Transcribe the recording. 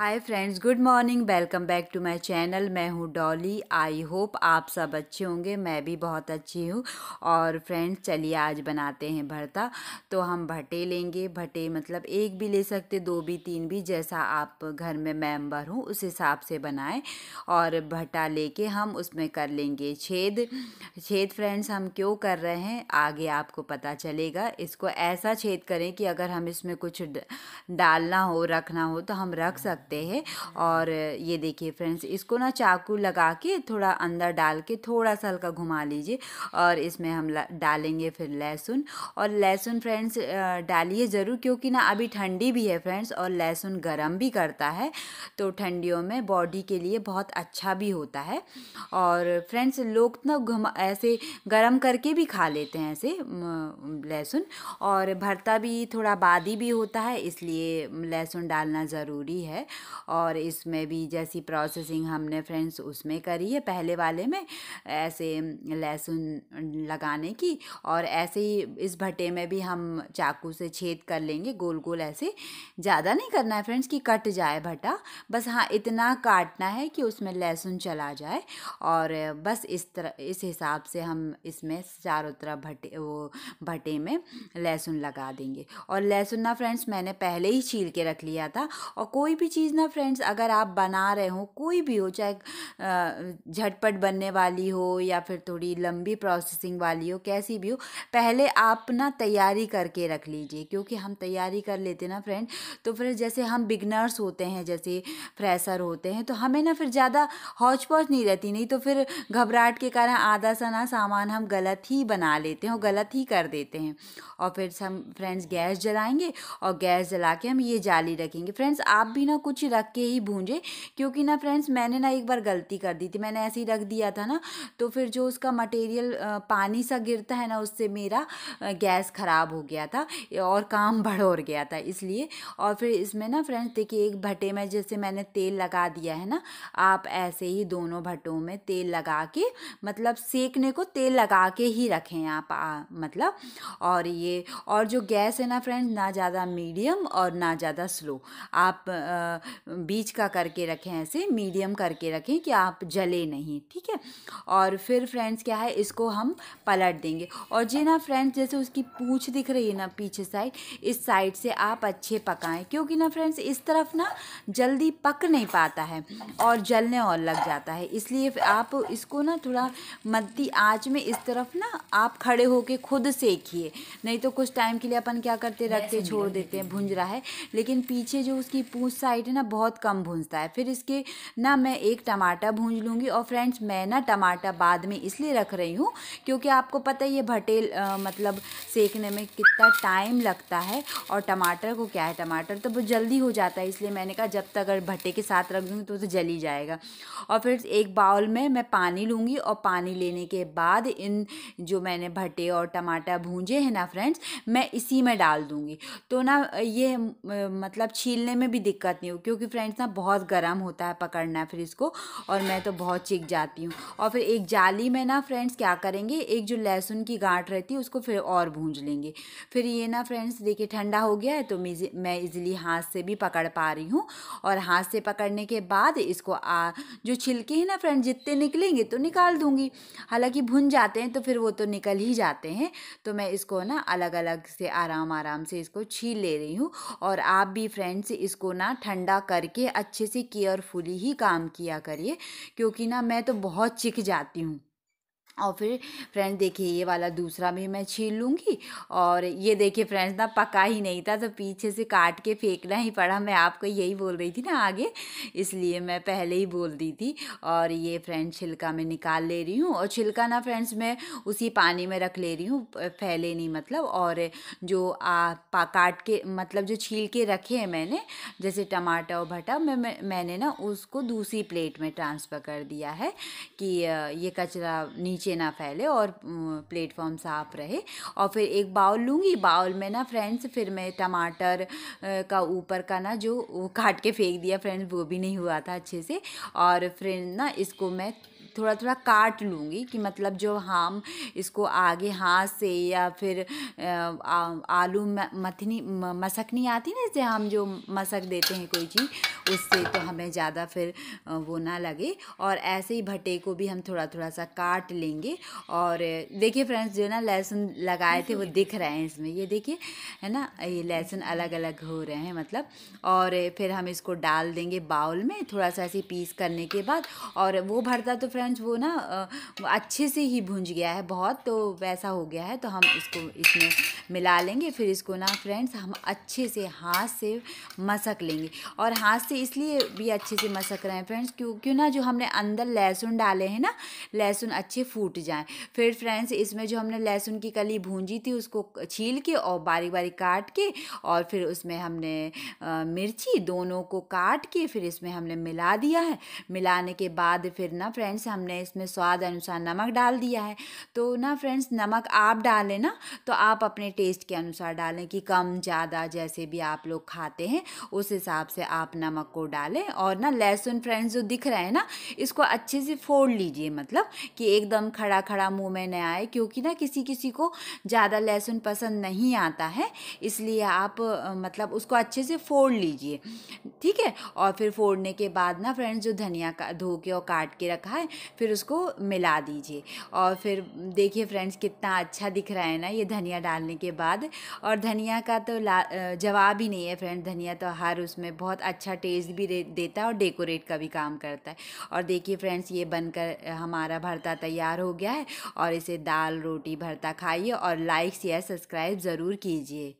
Hi friends good morning welcome back to my channel मैं हूँ Dolly I hope आप सब अच्छे होंगे. मैं भी बहुत अच्छी हूँ। और फ्रेंड्स चलिए आज बनाते हैं भरता। तो हम भटे लेंगे। भटे मतलब एक भी ले सकते, दो भी, तीन भी, जैसा आप घर में मेंबर हूँ, उस हिसाब से बनाएँ। और भटा लेके हम उसमें कर लेंगे छेद। छेद फ्रेंड्स हम क्यों कर रहे हैं, आगे आपको पता चलेगा। इसको ऐसा छेद करें कि अगर हम इसमें कुछ डालना हो, रखना हो तो हम रख सकते सकते हैं। और ये देखिए फ्रेंड्स, इसको ना चाकू लगा के थोड़ा अंदर डाल के थोड़ा सा हल्का घुमा लीजिए और इसमें हम डालेंगे फिर लहसुन। और लहसुन फ्रेंड्स डालिए ज़रूर क्योंकि ना अभी ठंडी भी है फ्रेंड्स और लहसुन गर्म भी करता है तो ठंडियों में बॉडी के लिए बहुत अच्छा भी होता है। और फ्रेंड्स, लोग ना घुमा, ऐसे गर्म करके भी खा लेते हैं ऐसे लहसुन। और भरता भी थोड़ा बादी भी होता है, इसलिए लहसुन डालना ज़रूरी है। और इसमें भी जैसी प्रोसेसिंग हमने फ्रेंड्स उसमें करी है पहले वाले में, ऐसे लहसुन लगाने की और ऐसे ही इस भट्टे में भी हम चाकू से छेद कर लेंगे गोल गोल ऐसे। ज़्यादा नहीं करना है फ्रेंड्स कि कट जाए भट्टा, बस हाँ इतना काटना है कि उसमें लहसुन चला जाए और बस इस तरह, इस हिसाब से हम इसमें चारों तरफ़ भट्टे, वो भट्टे में लहसुन लगा देंगे। और लहसुन ना फ्रेंड्स मैंने पहले ही छील के रख लिया था और कोई भी चीज़ ना फ्रेंड्स, अगर आप बना रहे हो, कोई भी हो, चाहे झटपट बनने वाली हो या फिर थोड़ी लंबी प्रोसेसिंग वाली हो, कैसी भी हो, पहले आप ना तैयारी करके रख लीजिए, क्योंकि हम तैयारी कर लेते ना फ्रेंड तो फिर जैसे हम बिगनर्स होते हैं, जैसे फ्रेशर होते हैं तो हमें ना फिर ज़्यादा हौच पौच नहीं रहती, नहीं तो फिर घबराहट के कारण आधा सा ना सामान हम गलत ही बना लेते हैं और गलत ही कर देते हैं। और फिर हम, फ्रेंड्स, गैस जलाएँगे और गैस जला के हम ये जाली रखेंगे। फ्रेंड्स, आप भी ना कुछ रख के ही भूंजे क्योंकि ना फ्रेंड्स मैंने ना एक बार गलती कर दी थी। मैंने ऐसे ही रख दिया था ना तो फिर जो उसका मटेरियल पानी सा गिरता है ना उससे मेरा गैस ख़राब हो गया था और काम बढ़ोर गया था इसलिए। और फिर इसमें ना फ्रेंड्स देखिए एक भट्टे में जैसे मैंने तेल लगा दिया है ना आप ऐसे ही दोनों भट्टों में तेल लगा के मतलब सेकने को तेल लगा के ही रखें आप आ, मतलब। और ये और जो गैस है ना फ्रेंड्स ना ज़्यादा मीडियम और ना ज़्यादा स्लो आप बीच का करके रखें ऐसे मीडियम करके रखें कि आप जले नहीं ठीक है? और फिर फ्रेंड्स क्या है इसको हम पलट देंगे। और जी ना फ्रेंड्स जैसे उसकी पूछ दिख रही है ना पीछे साइड इस साइड से आप अच्छे पकाएँ क्योंकि ना फ्रेंड्स इस तरफ़ ना जल्दी पक नहीं पाता है और जलने और लग जाता है। इसलिए आप इसको ना थोड़ा मद्दी आँच में इस तरफ़ ना आप खड़े होके खुद सेकिए। नहीं तो कुछ टाइम के लिए अपन क्या करते रखते छोड़ देते हैं भुंज रहा है। लेकिन पीछे जो उसकी पूछ साइड है ना बहुत कम भूंजता है। फिर इसके ना मैं एक टमाटर भूंज लूँगी और फ्रेंड्स, मैं ना टमाटर बाद में इसलिए रख रही हूँ क्योंकि आपको पता है ये भटेल मतलब सेकने में कितना टाइम लगता है और टमाटर को क्या है, टमाटर तो वो जल्दी हो जाता है, इसलिए मैंने कहा जब तक अगर भट्टे के साथ रख दूँगी तो तो जल ही जाएगा। और फिर एक बाउल में मैं पानी लूँगी और पानी लेने के बाद इन जो मैंने भट्टे और टमाटर भूंजे हैं ना फ्रेंड्स, मैं इसी में डाल दूँगी। तो ना ये मतलब छीलने में भी दिक्कत नहीं हो क्योंकि फ्रेंड्स ना बहुत गर्म होता है पकड़ना फिर इसको, और मैं तो बहुत चिक जाती हूँ। और फिर एक जाली में ना फ्रेंड्स क्या करेंगे, एक जो लहसुन की गांठ रहती है उसको फिर और भूंज लेंगे। फिर ये ना फ्रेंड्स देखिए ठंडा हो गया है तो मैं इज़िली हाथ से भी पकड़ पा रही हूँ। और हाथ से पकड़ने के बाद इसको आ, जो छिलके हैं ना फ्रेंड्स, जितने निकलेंगे तो निकाल दूँगी। हालाँकि भुन जाते हैं तो फिर वो तो निकल ही जाते हैं तो मैं इसको ना अलग अलग से आराम आराम से इसको छील ले रही हूँ। और आप भी फ्रेंड्स इसको ना ठंडा करके अच्छे से केयरफुली ही काम किया करिए, क्योंकि ना मैं तो बहुत चिख जाती हूँ। और फिर फ्रेंड्स देखिए ये वाला दूसरा भी मैं छील लूँगी। और ये देखिए फ्रेंड्स ना पका ही नहीं था तो पीछे से काट के फेंकना ही पड़ा। मैं आपको यही बोल रही थी ना आगे इसलिए मैं पहले ही बोल दी थी। और ये फ्रेंड्स छिलका मैं निकाल ले रही हूँ। और छिलका ना फ्रेंड्स मैं उसी पानी में रख ले रही हूँ फैले नहीं मतलब। और जो आ, पा काट के मतलब जो छील के रखे हैं मैंने जैसे टमाटर और भटा मैं, मैं मैंने ना उसको दूसरी प्लेट में ट्रांसफ़र कर दिया है कि ये कचरा नीचे नीचे ना फैले और प्लेटफॉर्म साफ़ रहे। और फिर एक बाउल लूँगी, बाउल में ना फ्रेंड्स फिर मैं टमाटर का ऊपर का ना जो काट के फेंक दिया फ्रेंड्स वो भी नहीं हुआ था अच्छे से। और फिर ना इसको मैं थोड़ा थोड़ा काट लूँगी कि मतलब जो हम इसको आगे हाथ से या फिर आलू मथनी मसकनी आती ना जैसे हम जो मसक देते हैं कोई चीज़ उससे तो हमें ज़्यादा फिर वो ना लगे। और ऐसे ही भट्टे को भी हम थोड़ा थोड़ा सा काट लेंगे। और देखिए फ्रेंड्स जो ना लहसुन लगाए थे वो दिख रहे हैं इसमें। ये देखिए है ना? ये लहसुन अलग अलग हो रहे हैं मतलब। और फिर हम इसको डाल देंगे बाउल में थोड़ा सा ऐसे पीस करने के बाद। और वो भरता तो फ्रेंड्स वो ना अच्छे से ही भुंज गया है बहुत तो वैसा हो गया है तो हम इसको, इसमें मिला लेंगे, फिर इसको ना फ्रेंड्स हम अच्छे से हाथ से मसक लेंगे। और हाथ से इसलिए भी अच्छे से मसक रहे हैं फ्रेंड्स क्यों क्यों ना जो हमने अंदर लहसुन डाले हैं ना, लहसुन अच्छे फूट जाएँ। फिर फ्रेंड्स इसमें जो हमने लहसुन की कली भूंजी थी, उसको छील के और बारीक बारीक काट के और फिर उसमें हमने मिर्ची दोनों को काट के फिर इसमें हमने मिला दिया है। मिलाने के बाद फिर ना फ्रेंड्स हमने इसमें स्वाद अनुसार नमक डाल दिया है। तो ना फ्रेंड्स, नमक आप डालें ना तो आप अपने टेस्ट के अनुसार डालें कि कम, ज़्यादा जैसे भी आप लोग खाते हैं, उस हिसाब से आप नमक को डालें। और ना लहसुन फ्रेंड्स जो दिख रहे हैं ना, इसको अच्छे से फोड़ लीजिए मतलब कि एकदम खड़ा खड़ा मुँह में न आए, क्योंकि ना किसी किसी को ज़्यादा लहसुन पसंद नहीं आता है, इसलिए आप मतलब उसको अच्छे से फोड़ लीजिए। ठीक है? और फिर फोड़ने के बाद ना फ्रेंड्स, जो धनिया का धो के और काट के रखा है फिर उसको मिला दीजिए। और फिर देखिए फ्रेंड्स कितना अच्छा दिख रहा है ना ये धनिया डालने के बाद। और धनिया का तो जवाब ही नहीं है फ्रेंड, धनिया तो हर उसमें बहुत अच्छा टेस्ट भी देता है और डेकोरेट का भी काम करता है। और देखिए फ्रेंड्स ये बनकर हमारा भरता तैयार हो गया है और इसे दाल रोटी भरता खाइए और लाइक, शेयर, सब्सक्राइब ज़रूर कीजिए।